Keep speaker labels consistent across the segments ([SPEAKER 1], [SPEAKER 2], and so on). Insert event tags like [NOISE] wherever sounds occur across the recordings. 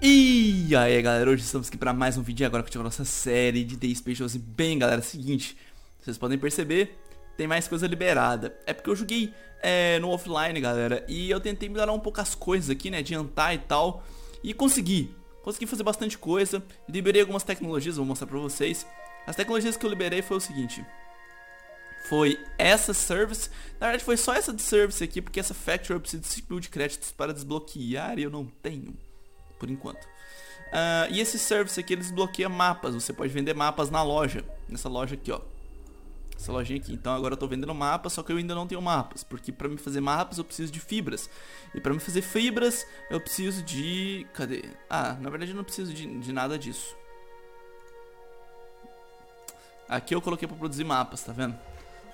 [SPEAKER 1] E aí galera, hoje estamos aqui para mais um vídeo agora com a nossa série de The Specials E bem galera, é seguinte, vocês podem perceber, tem mais coisa liberada. É porque eu joguei é, no offline galera, e eu tentei melhorar um pouco as coisas aqui, né, adiantar e tal E consegui, consegui fazer bastante coisa, liberei algumas tecnologias, vou mostrar pra vocês. As tecnologias que eu liberei foi o seguinte foi essa service. Na verdade foi só essa de service aqui, porque essa factory eu preciso de 5 mil de créditos para desbloquear e eu não tenho por enquanto. Uh, e esse service aqui, ele desbloqueia mapas. Você pode vender mapas na loja. Nessa loja aqui, ó. Essa lojinha aqui. Então agora eu tô vendendo mapas, só que eu ainda não tenho mapas. Porque pra me fazer mapas eu preciso de fibras. E pra me fazer fibras eu preciso de... Cadê? Ah, na verdade eu não preciso de, de nada disso. Aqui eu coloquei pra produzir mapas, tá vendo?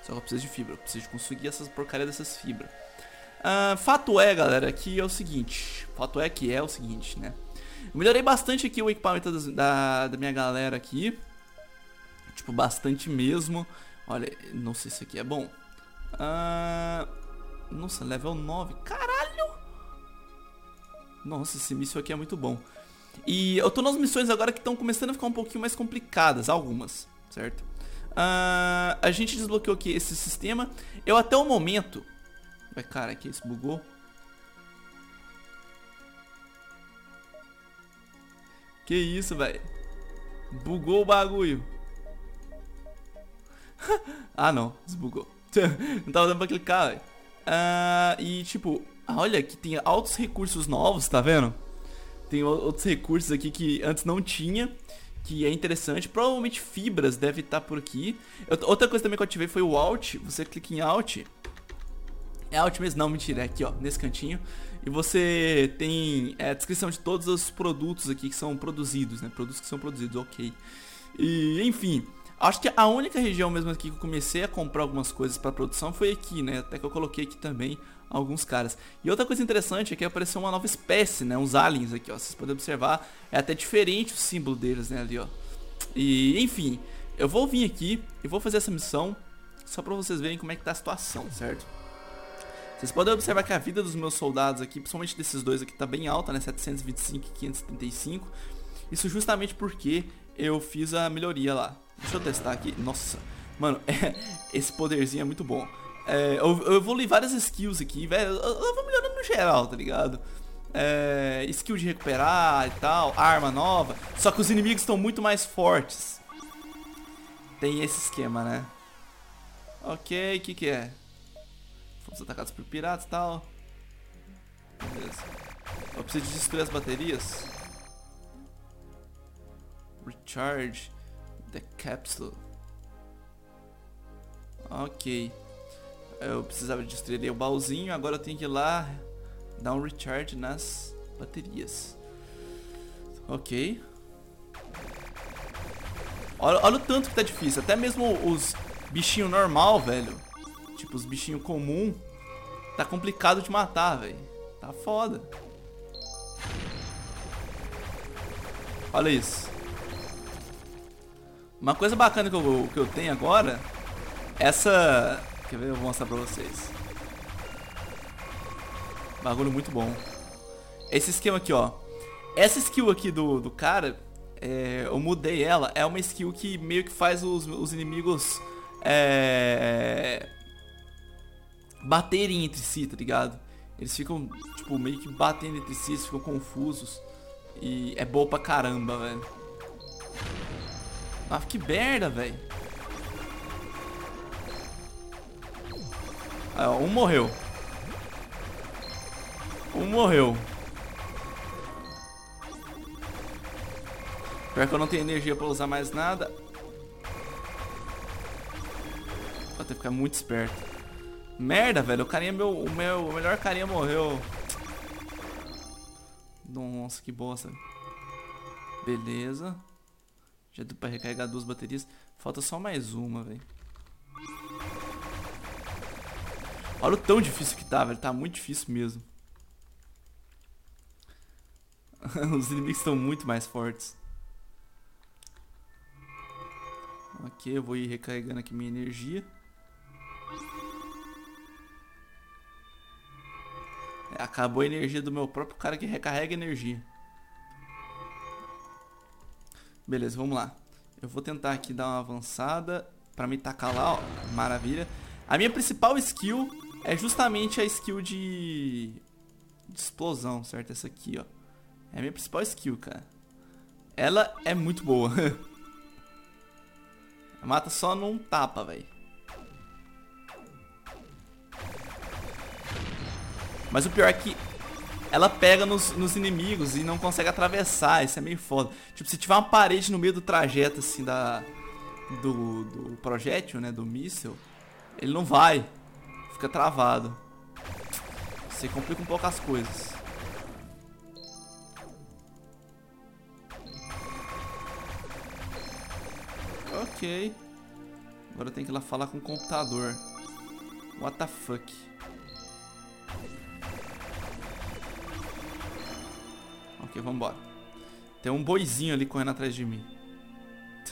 [SPEAKER 1] Só que eu preciso de fibra. Eu preciso conseguir essas porcaria dessas fibras. Uh, fato é, galera, que é o seguinte. Fato é que é o seguinte, né? Eu melhorei bastante aqui o equipamento da, da minha galera aqui. Tipo, bastante mesmo. Olha, não sei se aqui é bom. Uh, nossa, level 9. Caralho! Nossa, esse míssil aqui é muito bom. E eu tô nas missões agora que estão começando a ficar um pouquinho mais complicadas. Algumas, certo? Uh, a gente desbloqueou aqui esse sistema. Eu até o momento Vai, cara, aqui isso bugou. Que isso, velho? Bugou o bagulho. [LAUGHS] ah, não. Desbugou. [LAUGHS] não tava dando pra clicar, velho. Uh, e, tipo, olha que tem altos recursos novos, tá vendo? Tem outros recursos aqui que antes não tinha. Que é interessante. Provavelmente fibras deve estar tá por aqui. Outra coisa também que eu ativei foi o Alt. Você clica em Alt é mesmo? Não, mentira, é aqui ó, nesse cantinho. E você tem é, a descrição de todos os produtos aqui que são produzidos, né? Produtos que são produzidos, ok. E, enfim, acho que a única região mesmo aqui que eu comecei a comprar algumas coisas para produção foi aqui, né? Até que eu coloquei aqui também alguns caras. E outra coisa interessante é que apareceu uma nova espécie, né? Uns aliens aqui, ó. Vocês podem observar, é até diferente o símbolo deles, né? Ali, ó. E, enfim, eu vou vir aqui e vou fazer essa missão só pra vocês verem como é que tá a situação, certo? Vocês podem observar que a vida dos meus soldados aqui, principalmente desses dois aqui, tá bem alta, né? 725 e 575. Isso justamente porque eu fiz a melhoria lá. Deixa eu testar aqui. Nossa, mano, [LAUGHS] é, esse poderzinho é muito bom. É, eu, eu evolui várias skills aqui, velho. Eu, eu, vou melhorando no geral, tá ligado? É, skill de recuperar e tal, arma nova. Só que os inimigos estão muito mais fortes. Tem esse esquema, né? Ok, o que que é? Atacados por piratas e tal. Beleza. Eu preciso destruir as baterias. Recharge the capsule. Ok. Eu precisava destruir o baúzinho, agora eu tenho que ir lá dar um recharge nas baterias. Ok. Olha, olha o tanto que tá difícil. Até mesmo os bichinhos normal, velho. Tipo, os bichinhos comum tá complicado de matar, velho. Tá foda. Olha isso. Uma coisa bacana que eu, que eu tenho agora, essa... Quer ver? Eu vou mostrar pra vocês. Bagulho muito bom. Esse esquema aqui, ó. Essa skill aqui do, do cara, é, eu mudei ela. É uma skill que meio que faz os, os inimigos... É, baterem entre si, tá ligado? Eles ficam, tipo, meio que batendo entre si, ficam confusos. E é bom pra caramba, velho. Ah, que merda, velho. Ó, um morreu. Um morreu. Pior que eu não tenho energia pra usar mais nada. Vou ter que ficar muito esperto. Merda, velho. O carinha, meu, o meu o melhor carinha morreu. Nossa, que bosta. Beleza. Já deu pra recarregar duas baterias. Falta só mais uma, velho. Olha o tão difícil que tá, velho. Tá muito difícil mesmo. [LAUGHS] Os inimigos estão muito mais fortes. Ok, eu vou ir recarregando aqui minha energia. Acabou a energia do meu próprio cara que recarrega energia. Beleza, vamos lá. Eu vou tentar aqui dar uma avançada pra me tacar lá, ó. Maravilha. A minha principal skill é justamente a skill de... de explosão, certo? Essa aqui, ó. É a minha principal skill, cara. Ela é muito boa. [LAUGHS] Mata só num tapa, velho. Mas o pior é que ela pega nos, nos, inimigos e não consegue atravessar. Isso é meio foda. Tipo, se tiver uma parede no meio do trajeto, assim, da... Do, do projétil, né? Do míssil. Ele não vai. Fica travado. Você complica um pouco as coisas. Ok. Agora eu tenho que ir lá falar com o computador. What the fuck? Ok, vambora. Tem um boizinho ali correndo atrás de mim.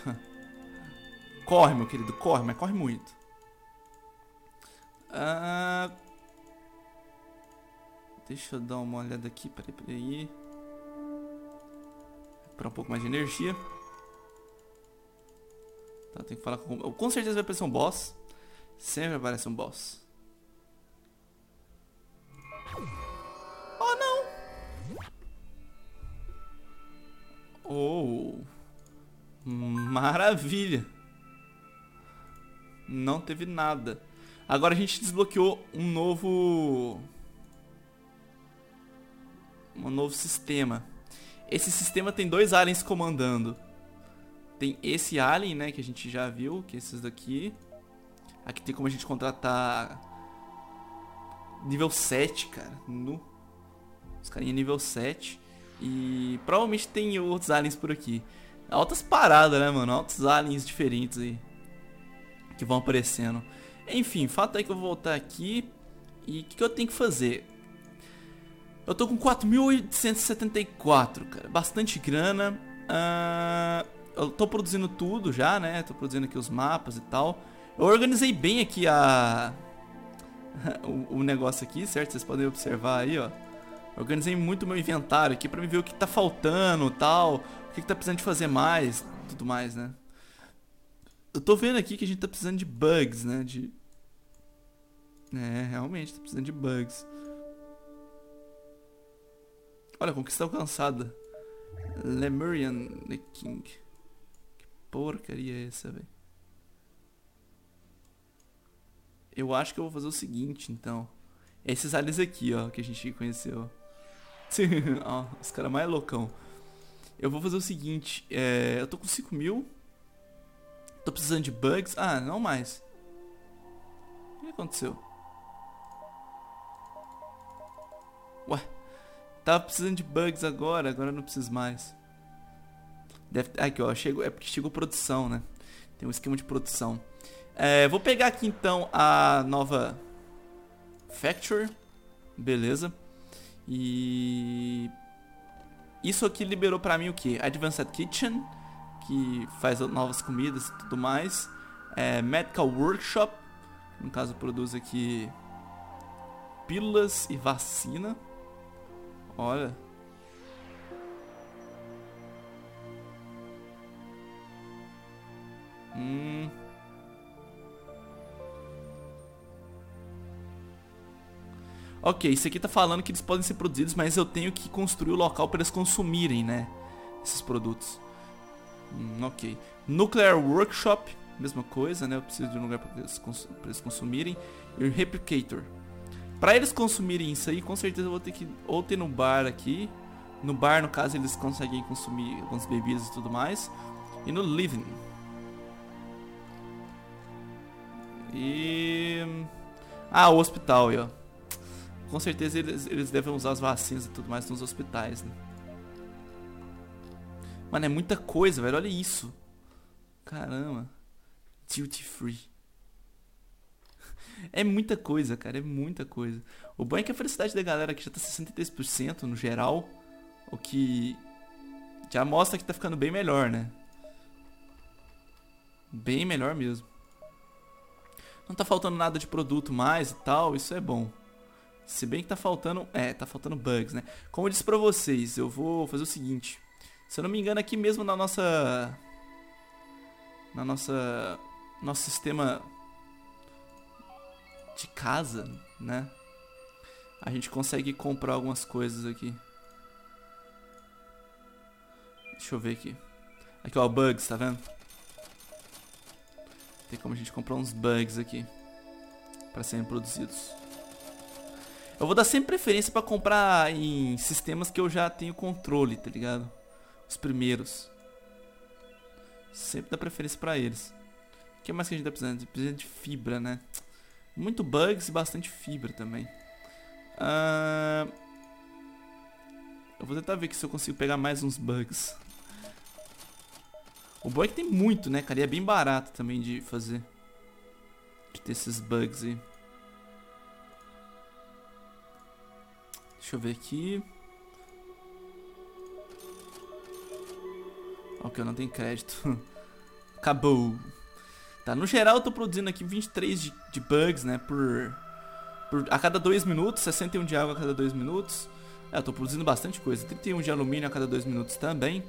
[SPEAKER 1] [LAUGHS] corre, meu querido, corre, mas corre muito. Ah... Deixa eu dar uma olhada aqui, peraí, peraí. Para um pouco mais de energia. Tá, tem que falar com... Com certeza vai aparecer um boss. Sempre aparece um boss. Não teve nada. Agora a gente desbloqueou um novo... Um novo sistema. Esse sistema tem dois aliens comandando. Tem esse alien, né, que a gente já viu, que é esses daqui. Aqui tem como a gente contratar nível 7, cara. No. Os carinha nível 7. E provavelmente tem outros aliens por aqui. Altas paradas, né, mano? Altos aliens diferentes aí. Que vão aparecendo. Enfim, fato é que eu vou voltar aqui. E o que, que eu tenho que fazer? Eu tô com 4.874, cara. Bastante grana. Uh, eu tô produzindo tudo já, né? Tô produzindo aqui os mapas e tal. Eu organizei bem aqui a... [LAUGHS] o, o, negócio aqui, certo? Vocês podem observar aí, ó. Organizei muito meu inventário aqui pra me ver o que tá faltando tal. O que, que tá precisando de fazer mais, tudo mais, né? Eu tô vendo aqui que a gente tá precisando de bugs, né? De... É, realmente, tá precisando de bugs. Olha, conquista alcançada. Lemurian The King porcaria é essa, velho? Eu acho que eu vou fazer o seguinte, então. Esses aliens aqui, ó, que a gente conheceu. [LAUGHS] ó, os caras mais loucão. Eu vou fazer o seguinte, é, eu tô com 5 mil. Tô precisando de bugs. Ah, não mais. O que aconteceu? Ué, tava precisando de bugs agora, agora não preciso mais. Deve, aqui, ó, chegou, é porque chegou produção, né? Tem um esquema de produção. É, vou pegar aqui então a nova Factory. Beleza. E isso aqui liberou pra mim o que? Advanced Kitchen, que faz novas comidas e tudo mais. É, Medical Workshop, no caso produz aqui pílulas e vacina. Olha, Hum. Ok, isso aqui tá falando que eles podem ser produzidos, mas eu tenho que construir o local para eles consumirem, né? Esses produtos. Hum, ok. Nuclear Workshop, mesma coisa, né? Eu preciso de um lugar para eles, cons eles, consumirem. E o Replicator. Para eles consumirem isso aí, com certeza eu vou ter que ou ter no bar aqui. No bar, no caso, eles conseguem consumir algumas bebidas e tudo mais. E no Living. E... Ah, o hospital aí, ó. Com certeza eles, eles devem usar as vacinas e tudo mais nos hospitais, né? Mano, é muita coisa, velho. Olha isso. Caramba. Duty free. [LAUGHS] É muita coisa, cara. É muita coisa. O bom é que a felicidade da galera aqui já tá 63% no geral. O que já mostra que tá ficando bem melhor, né? Bem melhor mesmo não tá faltando nada de produto mais e tal, isso é bom. Se bem que tá faltando, é, tá faltando bugs, né? Como eu disse pra vocês, eu vou fazer o seguinte. Se eu não me engano, aqui mesmo na nossa... Na nossa... Nosso sistema... De casa, né? A gente consegue comprar algumas coisas aqui. Deixa eu ver aqui. Aqui, ó, bugs, tá vendo? Tem como a gente comprar uns bugs aqui. Pra serem produzidos. Eu vou dar sempre preferência pra comprar em sistemas que eu já tenho controle, tá ligado? Os primeiros. Sempre dá preferência pra eles. O que mais que a gente tá precisando? Precisa de fibra, né? Muito bugs e bastante fibra também. Uh... Eu vou tentar ver se eu consigo pegar mais uns bugs. O bom é que tem muito, né, cara? E é bem barato também de fazer. De ter esses bugs aí. Deixa eu ver aqui. Ok, não tem crédito. [LAUGHS] Acabou. Tá, no geral eu tô produzindo aqui 23 de, de bugs, né, por, por... A cada 2 minutos, 61 de água a cada 2 minutos. É, eu tô produzindo bastante coisa. 31 de alumínio a cada 2 minutos também.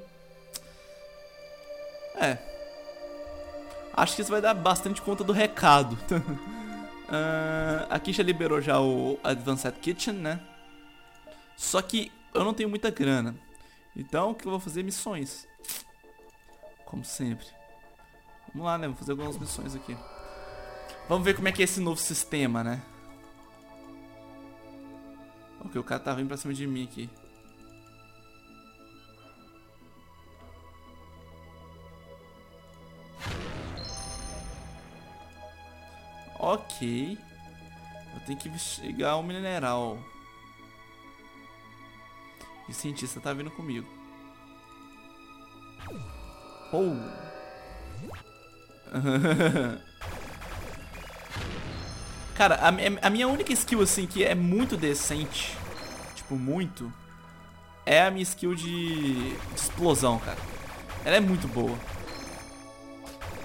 [SPEAKER 1] É. Acho que isso vai dar bastante conta do recado. uh, aqui já liberou já o Advanced Kitchen, né? Só que eu não tenho muita grana. Então o que eu vou fazer? Missões. Como sempre. Vamos lá, né? Vou fazer algumas missões aqui. Vamos ver como é que é esse novo sistema, né? Ok, o cara tá vindo pra cima de mim aqui. Ok. Eu tenho que chegar ao mineral. E o cientista tá vindo comigo. Oh! [LAUGHS] Cara, a, a, minha única skill, assim, que é muito decente, tipo, muito, é a minha skill de, explosão, cara. Ela é muito boa.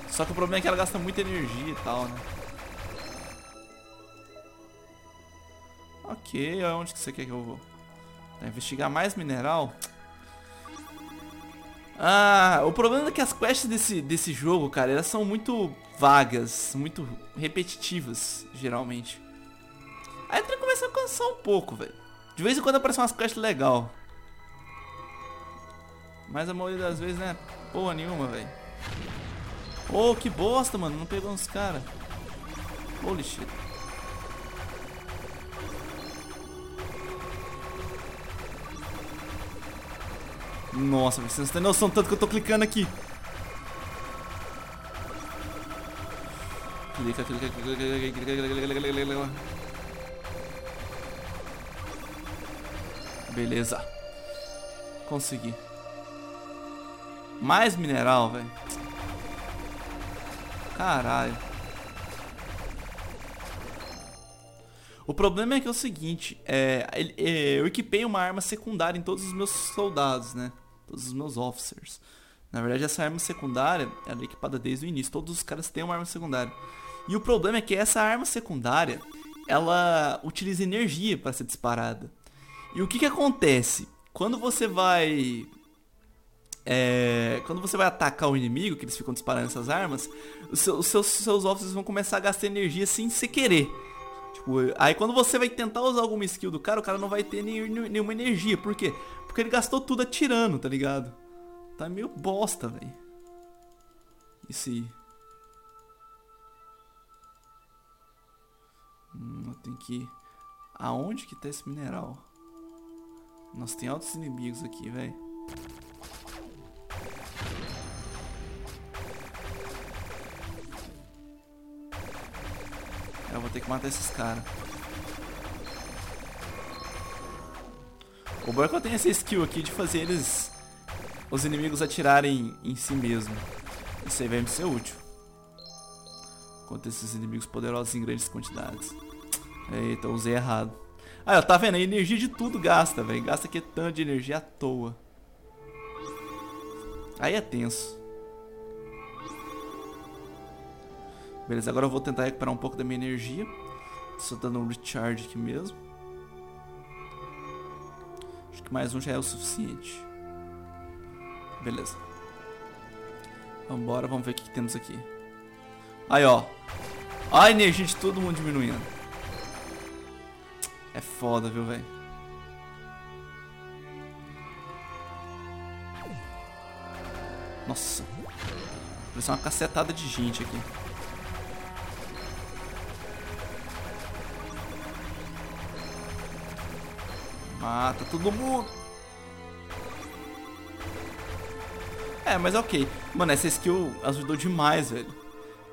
[SPEAKER 1] Só que o problema é que ela gasta muita energia e tal, né? Ok, aonde que você quer que eu vou? investigar mais mineral. Ah, o problema é que as quests desse, desse jogo, cara, elas são muito vagas, muito repetitivas, geralmente. Aí tu começa a cansar um pouco, velho. De vez em quando aparece umas quests legal. Mas a maioria das vezes, né? Porra nenhuma, velho. Oh, que bosta, mano. Não pegou uns caras. Holy shit. Nossa, vocês não têm noção tanto que eu tô clicando aqui. Clica, clica, clica, clica, clica, clica, clica. Beleza. Consegui. Mais mineral, velho. Caralho. O problema é que é o seguinte, é, eu equipei uma arma secundária em todos os meus soldados, né? Todos os meus officers. Na verdade, essa arma secundária é equipada desde o início. Todos os caras têm uma arma secundária. E o problema é que essa arma secundária ela utiliza energia para ser disparada. E o que, que acontece? Quando você vai. É, quando você vai atacar o inimigo, que eles ficam disparando essas armas, os seus, os seus, seus officers vão começar a gastar energia sem se querer. Tipo, aí quando você vai tentar usar alguma skill do cara, o cara não vai ter nenhuma energia. Por quê? Porque ele gastou tudo atirando, tá ligado? Tá meio bosta, velho. Aí. Hum, eu tenho que. Aonde que tá esse mineral? Nossa, tem altos inimigos aqui, velho. Eu vou ter que matar esses caras. O bom é que eu tenho essa skill aqui de fazer eles... Os inimigos atirarem em si mesmo. Isso aí vai me ser útil. Contra esses inimigos poderosos em grandes quantidades. Eita, usei errado. Aí, ó, tá vendo? A energia de tudo gasta, velho. Gasta aqui tanto de energia à toa. Aí é tenso. Beleza, agora eu vou tentar recuperar um pouco da minha energia. Só dando um recharge aqui mesmo que mais um já é o suficiente. Beleza. Vambora, vamos ver o que, que temos aqui. Aí, ó. A energia de todo mundo diminuindo. É foda, viu, velho? Nossa. Ser uma cacetada de gente aqui. Mata todo mundo. É, mas ok. Mano, essa skill ajudou demais, velho.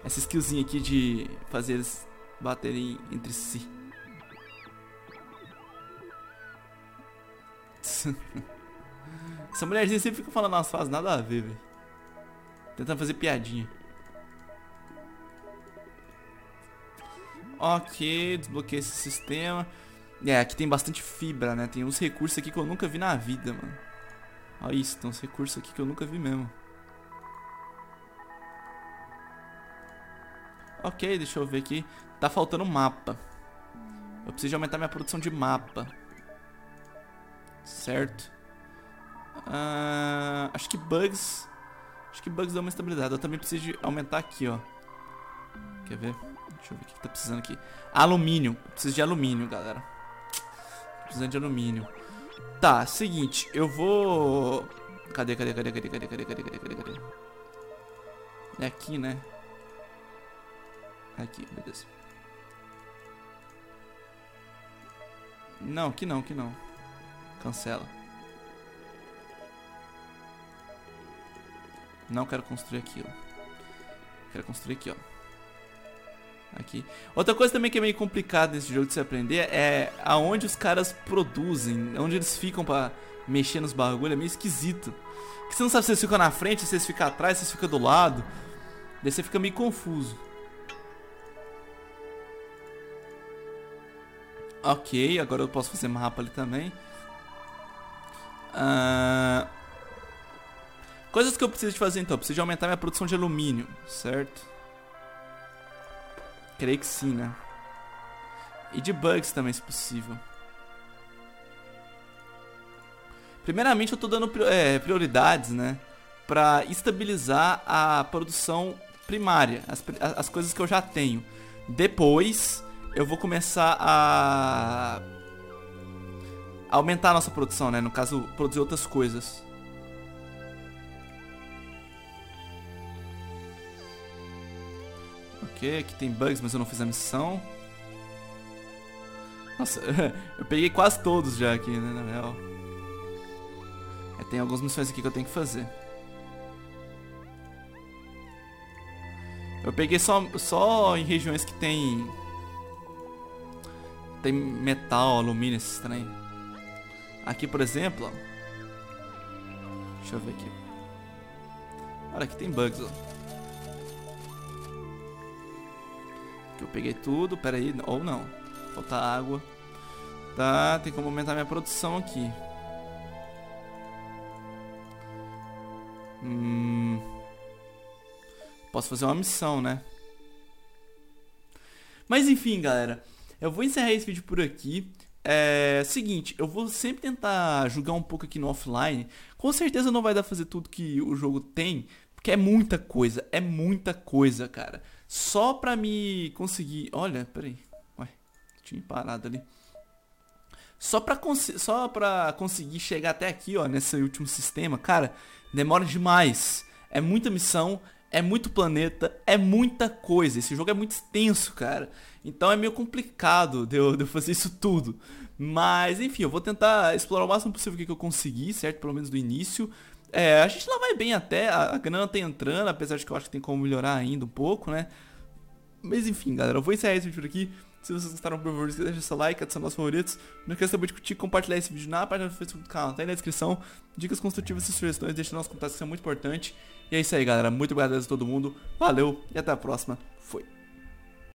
[SPEAKER 1] Essa skillzinha aqui de fazer eles baterem entre si. [LAUGHS] Essa mulherzinha sempre fica falando umas frases nada a ver, velho. Tentando fazer piadinha. Ok, desbloqueei esse sistema. É, aqui tem bastante fibra, né? Tem uns recursos aqui que eu nunca vi na vida, mano. Olha isso, tem uns recursos aqui que eu nunca vi mesmo. Ok, deixa eu ver aqui. Tá faltando mapa. Eu preciso aumentar minha produção de mapa. Certo. Uh, acho que bugs... Acho que bugs dão uma estabilidade. Eu também preciso de aumentar aqui, ó. Quer ver? Deixa eu ver o que tá precisando aqui. Alumínio. Eu preciso de alumínio, galera. Precisando de alumínio. Tá, seguinte. Eu vou... Cadê, cadê, cadê, cadê, cadê, cadê, cadê, cadê, cadê, cadê? É aqui, né? Aqui, beleza. Não, que não, que não. Cancela. Não quero construir aquilo. Quero construir aqui, ó. Aqui. Outra coisa também que é meio complicada nesse jogo de se aprender é aonde os caras produzem, onde eles ficam pra mexer nos bagulho, é meio esquisito. Porque você não sabe se eles ficam na frente, se eles ficam atrás, se eles ficam do lado. Daí você fica meio confuso. Ok, agora eu posso fazer mapa ali também. Uh, Coisas que eu preciso de fazer então. Eu preciso de aumentar minha produção de alumínio, certo? Creio que sim, né? E de bugs também, se possível. Primeiramente eu tô dando é, prioridades, né? Pra estabilizar a produção primária. As, as coisas que eu já tenho. Depois eu vou começar a aumentar a nossa produção, né? No caso, produzir outras coisas. Ok, aqui tem bugs, mas eu não fiz a missão. Nossa, [LAUGHS] eu peguei quase todos já aqui, né, na real. É, tem algumas missões aqui que eu tenho que fazer. Eu peguei só, só em regiões que tem... Tem metal, alumínio, esse trem. Aqui, por exemplo, ó. Deixa eu ver aqui. Olha, aqui tem bugs, ó. Peguei tudo, pera aí, ou não. Falta água. Tá, tem como aumentar minha produção aqui. Hum... Posso fazer uma missão, né? Mas enfim, galera. Eu vou encerrar esse vídeo por aqui. É seguinte, eu vou sempre tentar jogar um pouco aqui no offline. Com certeza não vai dar fazer tudo que o jogo tem, porque é muita coisa, é muita coisa, cara. Só pra me conseguir. Olha, peraí. Ué, tinha parado ali. Só pra, só pra conseguir chegar até aqui, ó, nesse último sistema, cara, demora demais. É muita missão, é muito planeta, é muita coisa. Esse jogo é muito extenso, cara. Então é meio complicado de eu, de eu fazer isso tudo. Mas, enfim, eu vou tentar explorar o máximo possível que eu conseguir, certo? Pelo menos do início. É, a gente lá vai bem até, a, a grana tá entrando, apesar de que eu acho que tem como melhorar ainda um pouco, né? Mas enfim, galera, eu vou encerrar esse vídeo por aqui. Se vocês gostaram, por favor, deixa seu like, adicionar os favoritos. Não esqueça de curtir e compartilhar esse vídeo na página do Facebook do canal, tá aí na descrição. Dicas construtivas e sugestões, deixa nos comentários que isso é muito importante. E é isso aí, galera. Muito obrigado a todo mundo. Valeu e até a próxima. Fui.